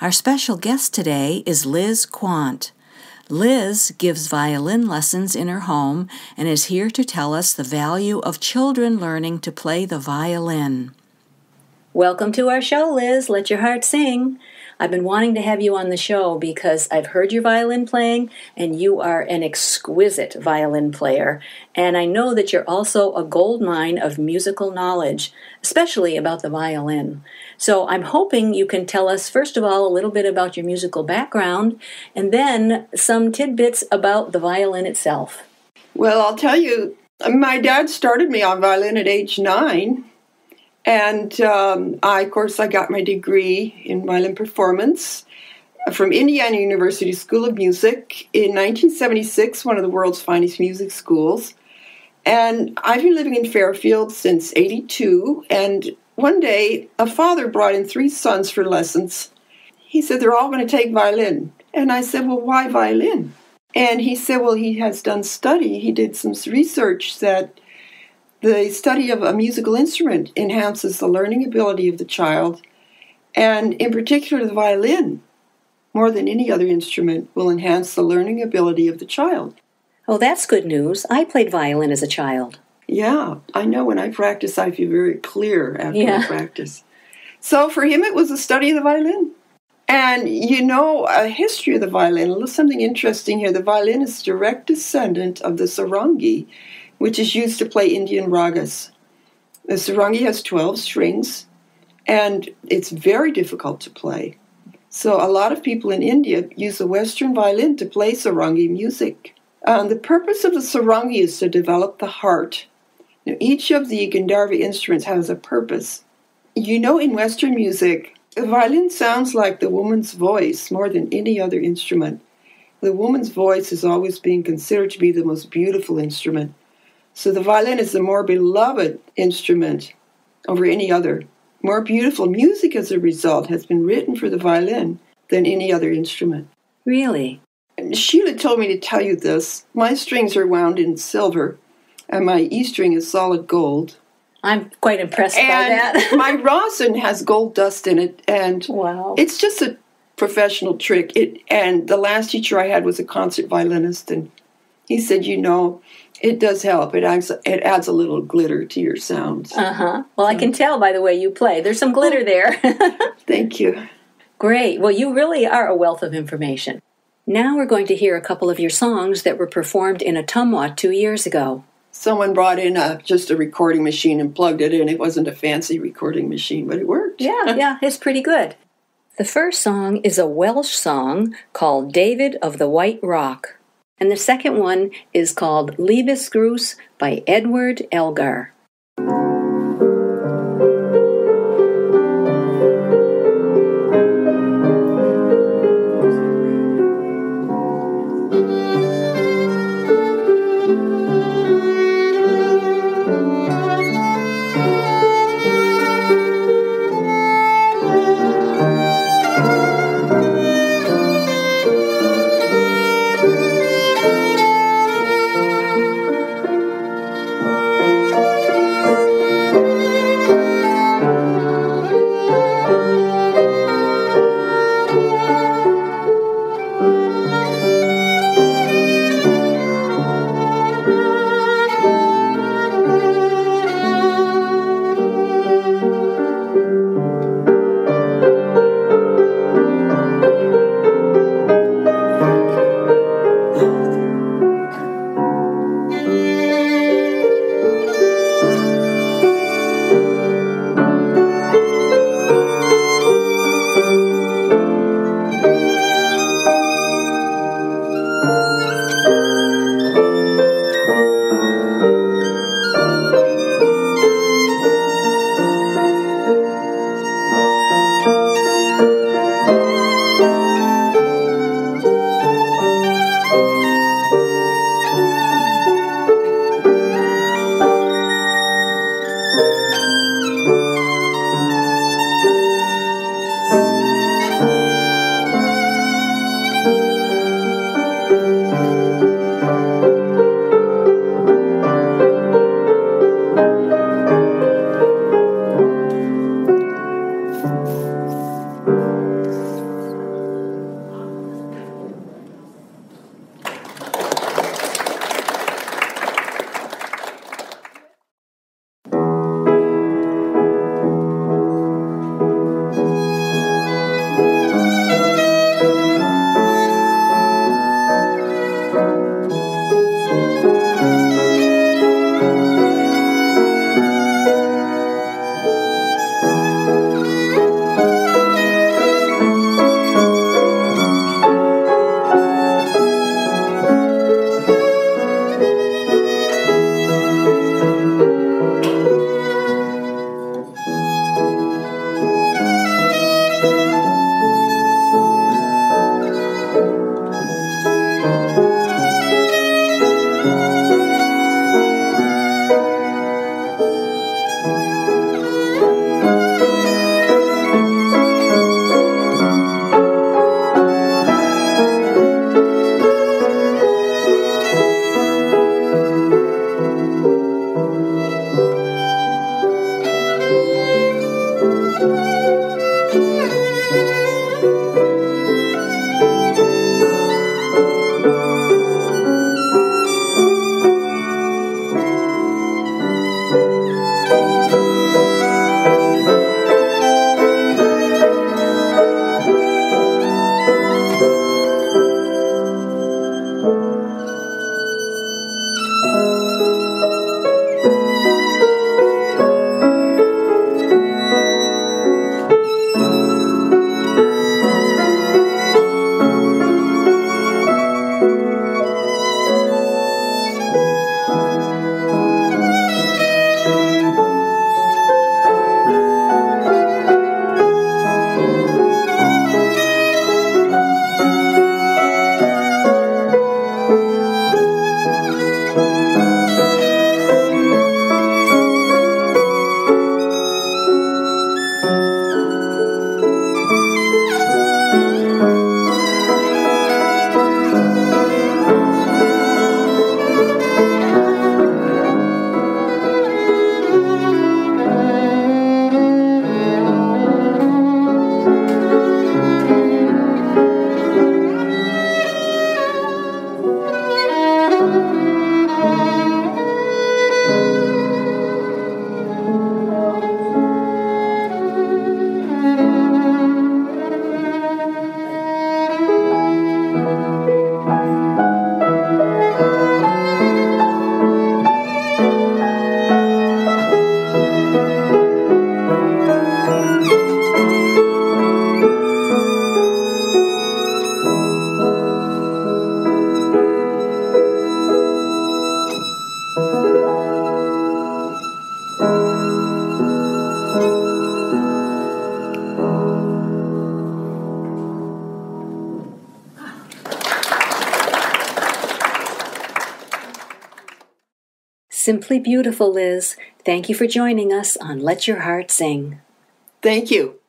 Our special guest today is Liz Kwant. Liz gives violin lessons in her home and is here to tell us the value of children learning to play the violin. Welcome to our show, Liz. Let your heart sing. I've been wanting to have you on the show because I've heard your violin playing and you are an exquisite violin player. And I know that you're also a gold mine of musical knowledge, especially about the violin. So I'm hoping you can tell us, first of all, a little bit about your musical background and then some tidbits about the violin itself. Well, I'll tell you, my dad started me on violin at age nine and um, I, of course, I got my degree in violin performance from Indiana University School of Music in 1976, one of the world's finest music schools. And I've been living in Fairfield since 82. And one day, a father brought in three sons for lessons. He said, They're all going to take violin. And I said, Well, why violin? And he said, Well, he has done study. He did some research that the study of a musical instrument enhances the learning ability of the child, and in particular, the violin, more than any other instrument, will enhance the learning ability of the child. Oh, that's good news. I played violin as a child. Yeah, I know when I practice, I feel very clear after yeah. I practice. So for him, it was a study of the violin. And you know, a history of the violin, a little something interesting here. The violin is a direct descendant of the sarangi, which is used to play Indian ragas. The sarangi has 12 strings, and it's very difficult to play. So, a lot of people in India use the Western violin to play sarangi music. Um, the purpose of the sarangi is to develop the heart. Now, each of the Gandharva instruments has a purpose. You know, in Western music, the violin sounds like the woman's voice more than any other instrument. The woman's voice is always being considered to be the most beautiful instrument. So the violin is the more beloved instrument over any other. More beautiful music as a result has been written for the violin than any other instrument. Really? Sheila told me to tell you this. My strings are wound in silver, and my E string is solid gold. I'm quite impressed and by that. my rosin has gold dust in it, and wow. it's just a professional trick. It and the last teacher I had was a concert violinist, and he said, you know, it does help. It adds it adds a little glitter to your sounds. Uh huh. Well, I can tell by the way you play. There's some glitter there. Thank you. Great. Well, you really are a wealth of information. Now we're going to hear a couple of your songs that were performed in Ottumwa two years ago. Someone brought in a, just a recording machine and plugged it in. It wasn't a fancy recording machine, but it worked. Yeah, yeah, it's pretty good. The first song is a Welsh song called David of the White Rock and the second one is called Liebesgruß by Edward Elgar. Simply beautiful, Liz. Thank you for joining us on Let Your Heart Sing. Thank you.